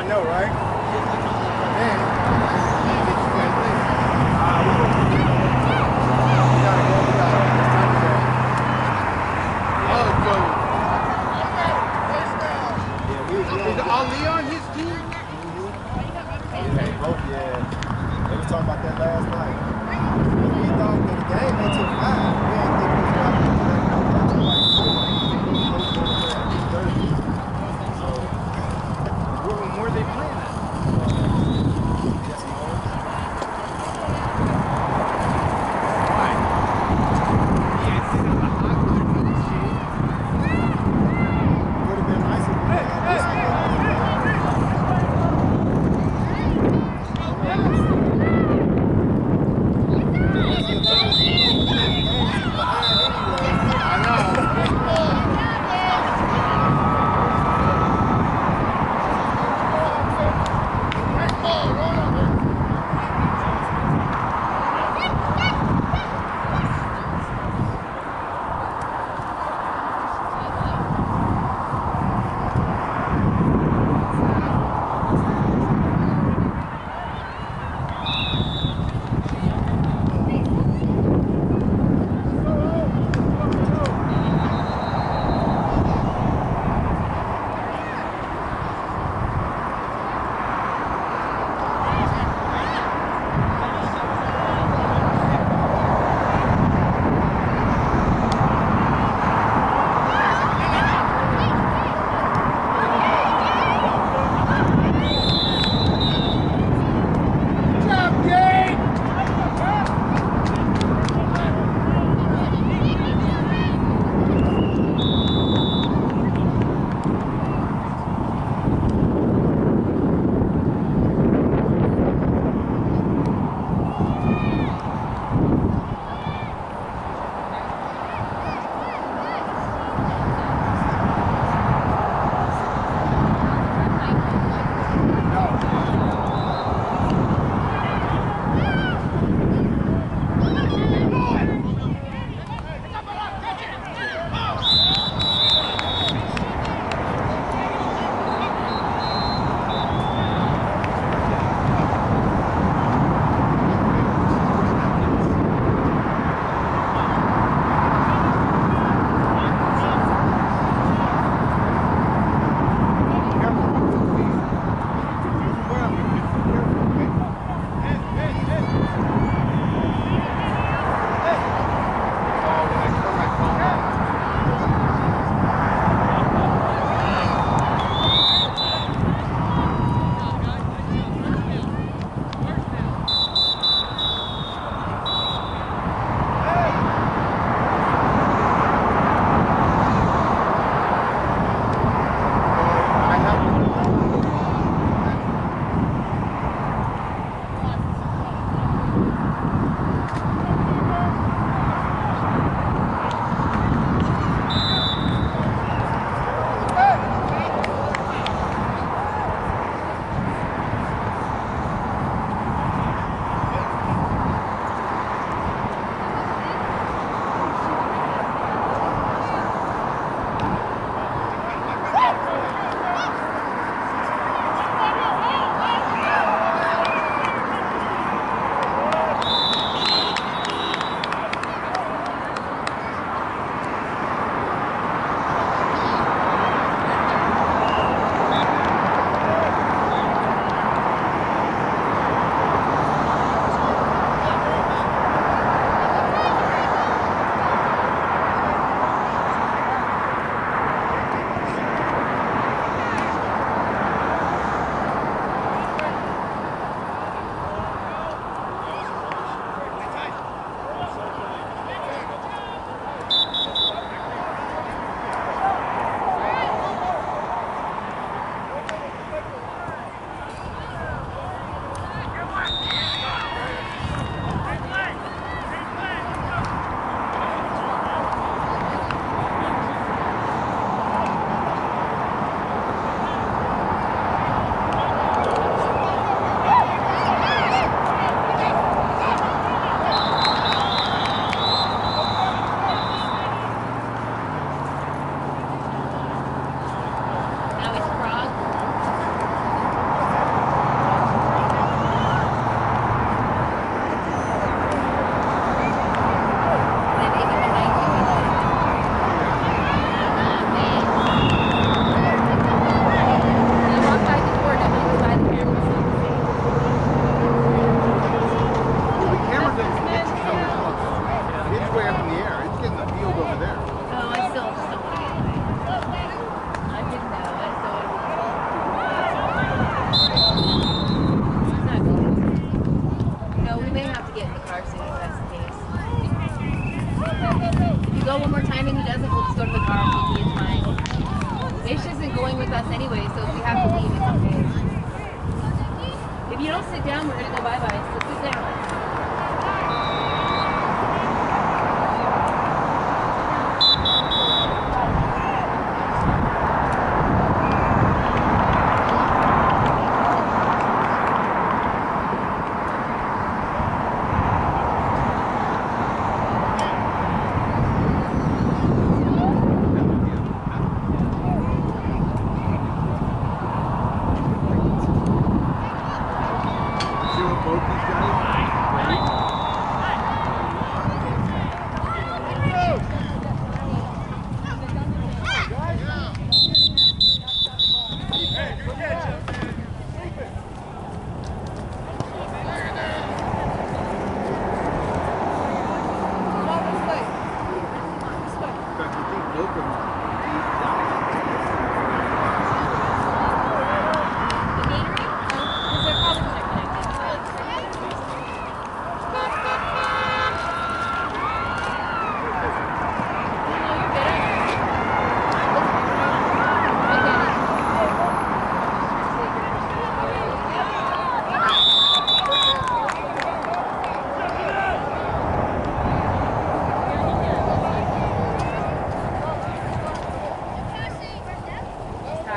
I know, right?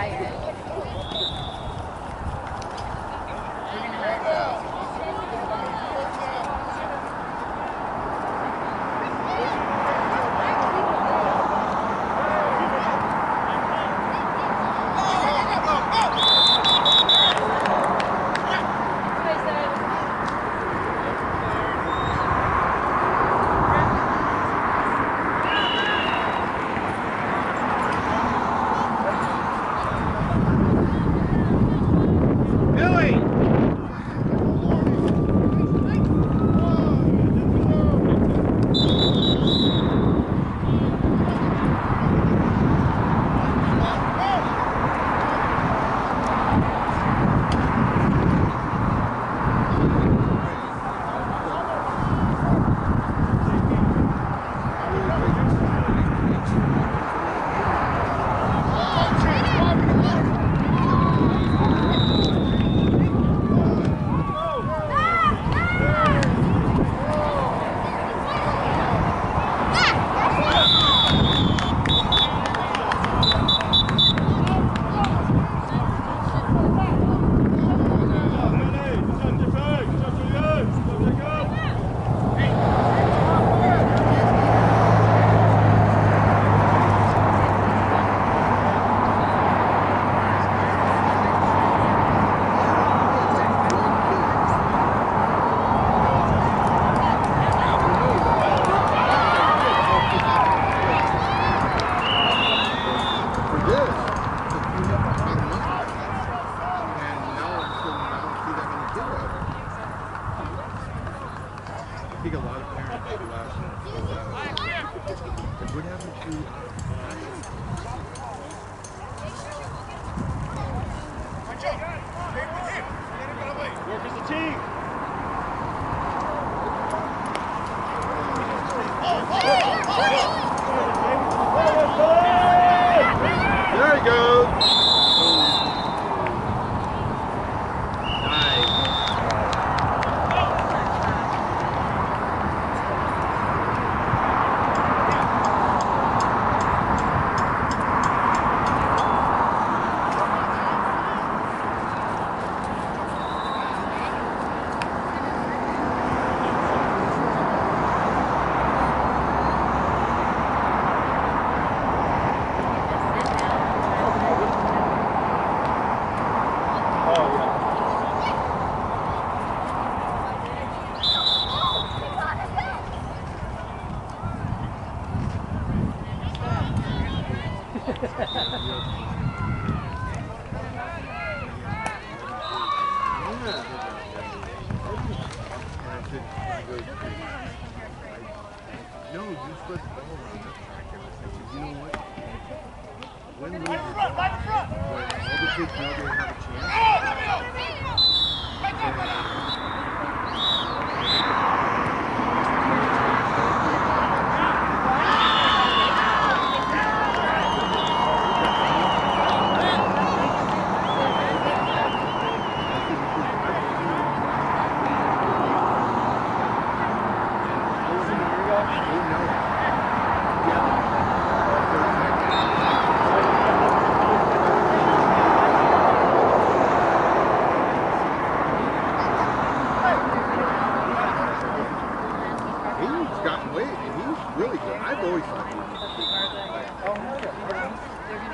try it. They